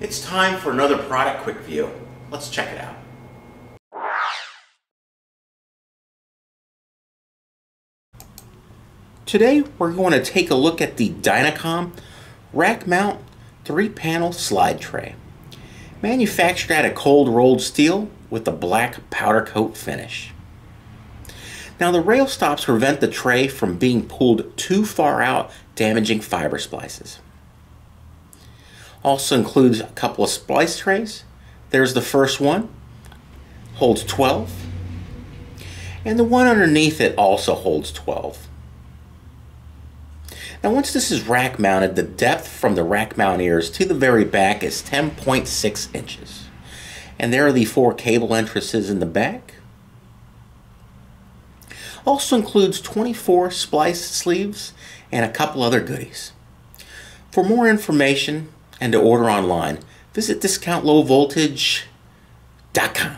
It's time for another product quick view. Let's check it out. Today we're going to take a look at the Dynacom rack mount 3 panel slide tray. Manufactured out of cold rolled steel with a black powder coat finish. Now the rail stops prevent the tray from being pulled too far out damaging fiber splices. Also includes a couple of splice trays. There's the first one, holds 12. And the one underneath it also holds 12. Now once this is rack mounted, the depth from the rack mount ears to the very back is 10.6 inches. And there are the four cable entrances in the back. Also includes 24 splice sleeves and a couple other goodies. For more information and to order online, visit discountlowvoltage.com.